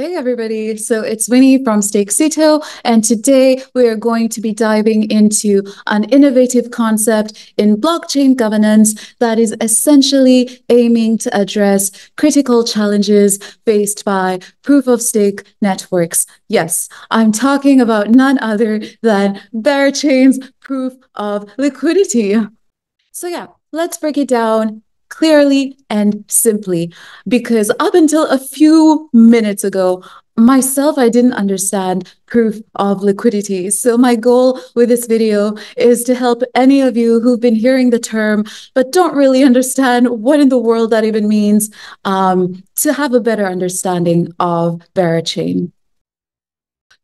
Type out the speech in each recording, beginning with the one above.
Hey everybody, so it's Winnie from Stakecito, and today we are going to be diving into an innovative concept in blockchain governance that is essentially aiming to address critical challenges faced by proof of stake networks. Yes, I'm talking about none other than Berachain's proof of liquidity. So yeah, let's break it down clearly and simply. Because up until a few minutes ago, myself, I didn't understand proof of liquidity. So my goal with this video is to help any of you who've been hearing the term, but don't really understand what in the world that even means, um, to have a better understanding of Berachain.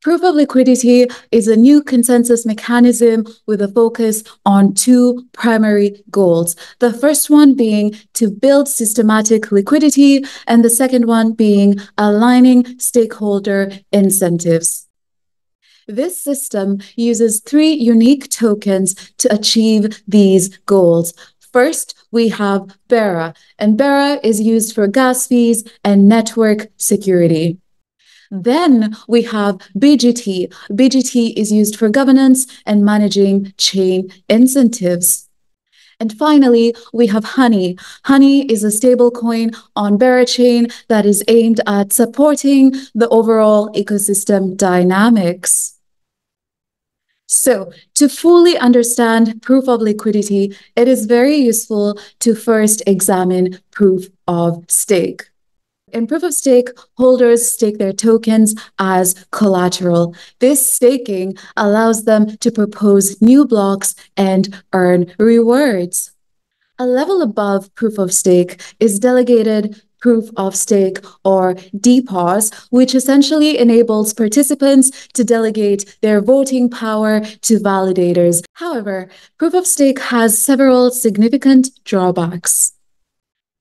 Proof of liquidity is a new consensus mechanism with a focus on two primary goals. The first one being to build systematic liquidity, and the second one being aligning stakeholder incentives. This system uses three unique tokens to achieve these goals. First, we have BERA, and BERA is used for gas fees and network security. Then we have BGT. BGT is used for governance and managing chain incentives. And finally, we have Honey. Honey is a stablecoin on Berachain that is aimed at supporting the overall ecosystem dynamics. So to fully understand proof of liquidity, it is very useful to first examine proof of stake. In proof of stake, holders stake their tokens as collateral. This staking allows them to propose new blocks and earn rewards. A level above proof of stake is delegated proof of stake or DPoS, which essentially enables participants to delegate their voting power to validators. However, proof of stake has several significant drawbacks.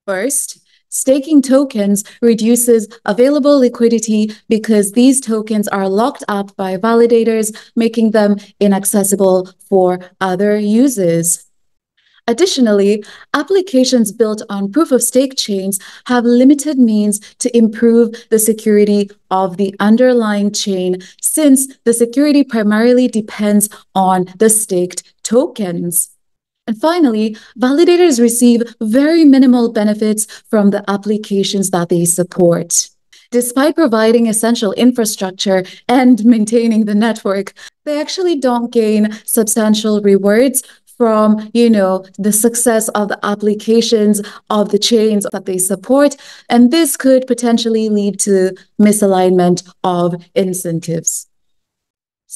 First, Staking tokens reduces available liquidity because these tokens are locked up by validators, making them inaccessible for other users. Additionally, applications built on proof of stake chains have limited means to improve the security of the underlying chain since the security primarily depends on the staked tokens. And finally, validators receive very minimal benefits from the applications that they support. Despite providing essential infrastructure and maintaining the network, they actually don't gain substantial rewards from you know the success of the applications of the chains that they support and this could potentially lead to misalignment of incentives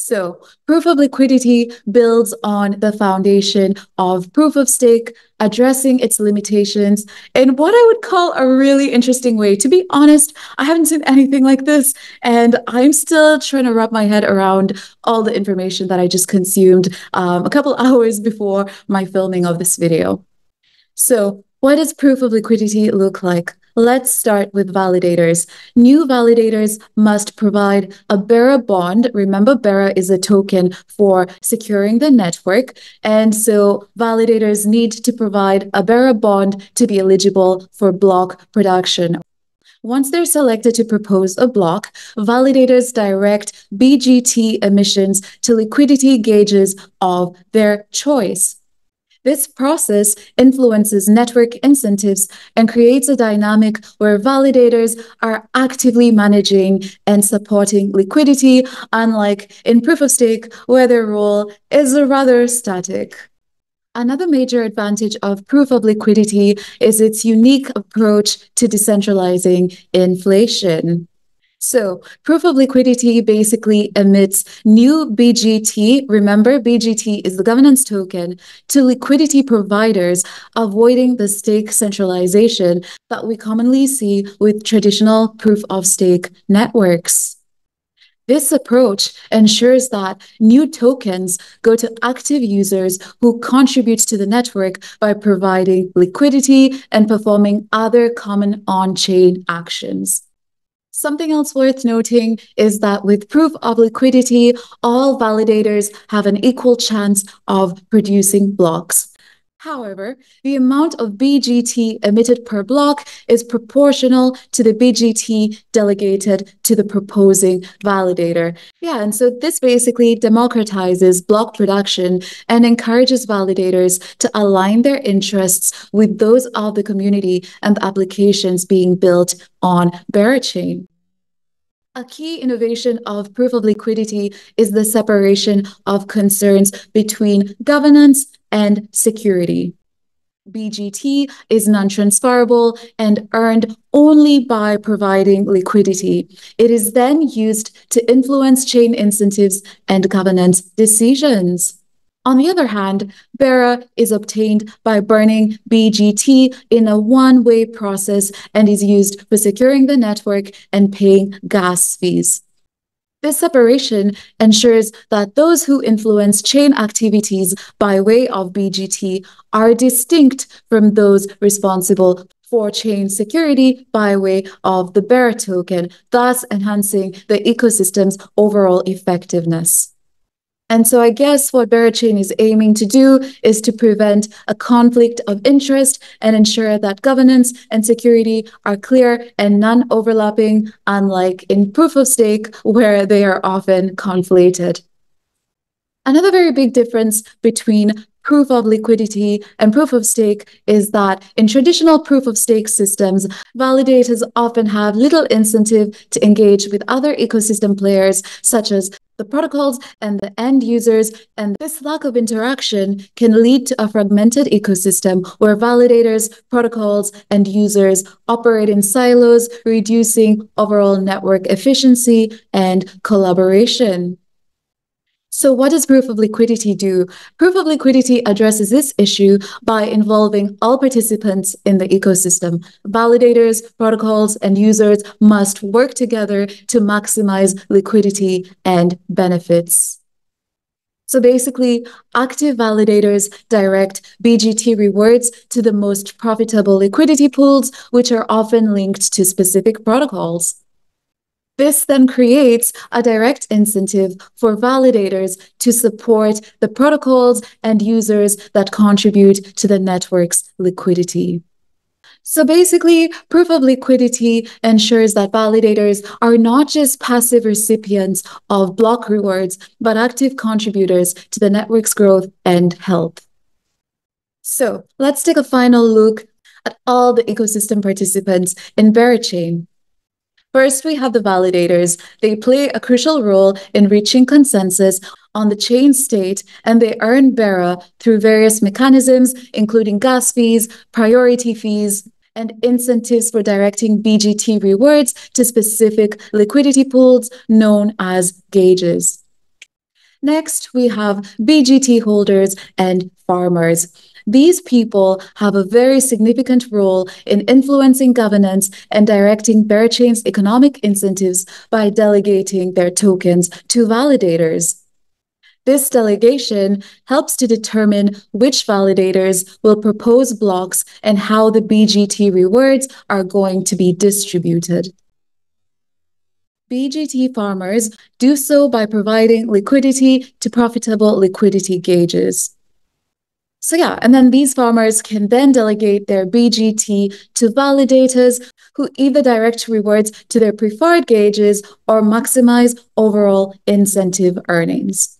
so proof of liquidity builds on the foundation of proof of stake, addressing its limitations in what I would call a really interesting way. To be honest, I haven't seen anything like this, and I'm still trying to wrap my head around all the information that I just consumed um, a couple hours before my filming of this video. So what does proof of liquidity look like? Let's start with validators. New validators must provide a BERA bond. Remember, BERA is a token for securing the network. And so validators need to provide a BERA bond to be eligible for block production. Once they're selected to propose a block, validators direct BGT emissions to liquidity gauges of their choice. This process influences network incentives and creates a dynamic where validators are actively managing and supporting liquidity, unlike in proof of stake, where their role is rather static. Another major advantage of proof of liquidity is its unique approach to decentralizing inflation. So proof of liquidity basically emits new BGT. Remember, BGT is the governance token to liquidity providers, avoiding the stake centralization that we commonly see with traditional proof of stake networks. This approach ensures that new tokens go to active users who contribute to the network by providing liquidity and performing other common on-chain actions. Something else worth noting is that with proof of liquidity, all validators have an equal chance of producing blocks. However, the amount of BGT emitted per block is proportional to the BGT delegated to the proposing validator. Yeah, and so this basically democratizes block production and encourages validators to align their interests with those of the community and the applications being built on Berachain. A key innovation of proof of liquidity is the separation of concerns between governance and security. BGT is non-transferable and earned only by providing liquidity. It is then used to influence chain incentives and governance decisions. On the other hand, Bera is obtained by burning BGT in a one-way process and is used for securing the network and paying gas fees. This separation ensures that those who influence chain activities by way of BGT are distinct from those responsible for chain security by way of the Bera token, thus enhancing the ecosystem's overall effectiveness. And so I guess what Berachain is aiming to do is to prevent a conflict of interest and ensure that governance and security are clear and non-overlapping, unlike in proof of stake, where they are often conflated. Another very big difference between proof of liquidity and proof of stake is that in traditional proof of stake systems, validators often have little incentive to engage with other ecosystem players, such as the protocols and the end users. And this lack of interaction can lead to a fragmented ecosystem where validators, protocols, and users operate in silos, reducing overall network efficiency and collaboration. So what does proof of liquidity do? Proof of liquidity addresses this issue by involving all participants in the ecosystem. Validators, protocols, and users must work together to maximize liquidity and benefits. So basically, active validators direct BGT rewards to the most profitable liquidity pools, which are often linked to specific protocols. This then creates a direct incentive for validators to support the protocols and users that contribute to the network's liquidity. So basically, proof of liquidity ensures that validators are not just passive recipients of block rewards, but active contributors to the network's growth and health. So let's take a final look at all the ecosystem participants in Berachain. First, we have the validators. They play a crucial role in reaching consensus on the chain state, and they earn Bera through various mechanisms, including gas fees, priority fees, and incentives for directing BGT rewards to specific liquidity pools known as gauges. Next, we have BGT holders and farmers. These people have a very significant role in influencing governance and directing Berachain's economic incentives by delegating their tokens to validators. This delegation helps to determine which validators will propose blocks and how the BGT rewards are going to be distributed. BGT farmers do so by providing liquidity to profitable liquidity gauges. So yeah, and then these farmers can then delegate their BGT to validators who either direct rewards to their preferred gauges or maximize overall incentive earnings.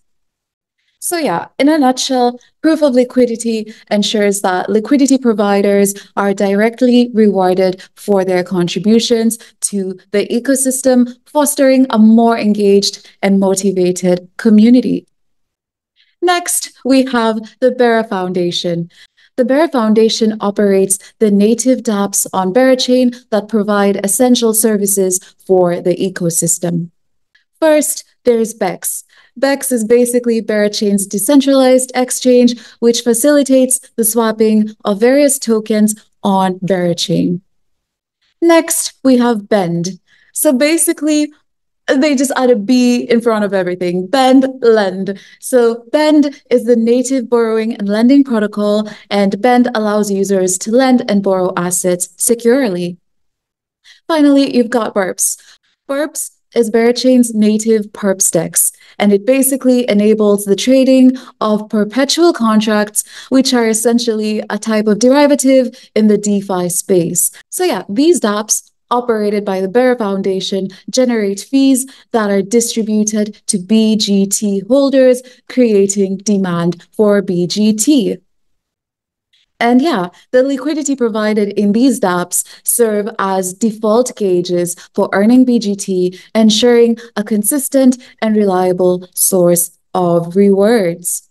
So yeah, in a nutshell, proof of liquidity ensures that liquidity providers are directly rewarded for their contributions to the ecosystem, fostering a more engaged and motivated community. Next, we have the Bera Foundation. The Bera Foundation operates the native dApps on Berachain that provide essential services for the ecosystem. First, there's BEX. BEX is basically Berachain's decentralized exchange, which facilitates the swapping of various tokens on Berachain. Next, we have Bend. So basically, they just add a B in front of everything. Bend, lend. So Bend is the native borrowing and lending protocol, and Bend allows users to lend and borrow assets securely. Finally, you've got Berps. Berps is Berachain's native PerpsDEX, and it basically enables the trading of perpetual contracts, which are essentially a type of derivative in the DeFi space. So yeah, these dApps operated by the Bera Foundation generate fees that are distributed to BGT holders, creating demand for BGT. And yeah, the liquidity provided in these dApps serve as default gauges for earning BGT, ensuring a consistent and reliable source of rewards.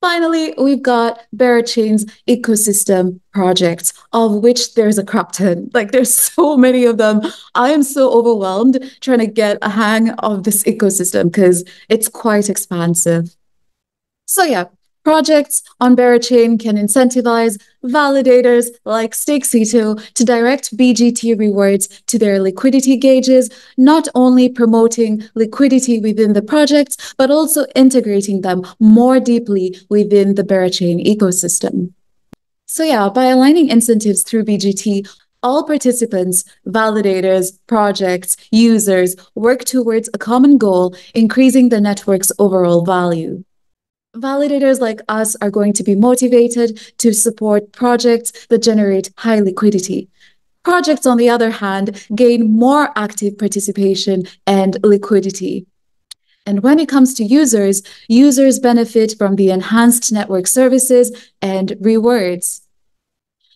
Finally, we've got Berachain's ecosystem projects, of which there's a crap ton. Like there's so many of them. I am so overwhelmed trying to get a hang of this ecosystem because it's quite expansive. So yeah, Projects on Berachain can incentivize validators like Stakecito to direct BGT rewards to their liquidity gauges, not only promoting liquidity within the projects, but also integrating them more deeply within the Berachain ecosystem. So yeah, by aligning incentives through BGT, all participants, validators, projects, users work towards a common goal, increasing the network's overall value. Validators like us are going to be motivated to support projects that generate high liquidity. Projects, on the other hand, gain more active participation and liquidity. And when it comes to users, users benefit from the enhanced network services and rewards.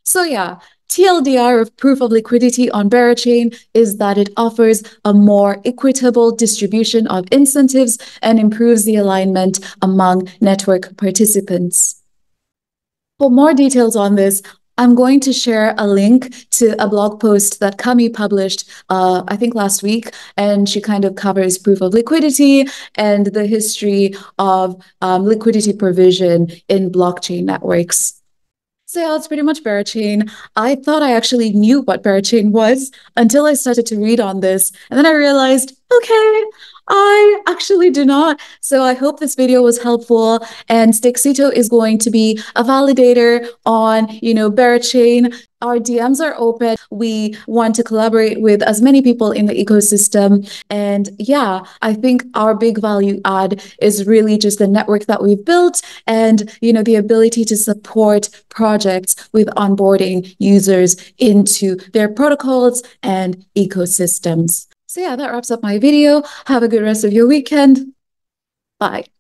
So yeah, TLDR of proof of liquidity on Berachain is that it offers a more equitable distribution of incentives and improves the alignment among network participants. For more details on this, I'm going to share a link to a blog post that Kami published, uh, I think last week, and she kind of covers proof of liquidity and the history of um, liquidity provision in blockchain networks. So yeah, it's pretty much Berachain. I thought I actually knew what Berachain was until I started to read on this. And then I realized, okay, I actually do not. So I hope this video was helpful. And Stakecito is going to be a validator on, you know, Berachain. Our DMs are open. We want to collaborate with as many people in the ecosystem. And yeah, I think our big value add is really just the network that we've built and, you know, the ability to support projects with onboarding users into their protocols and ecosystems. So yeah, that wraps up my video. Have a good rest of your weekend. Bye.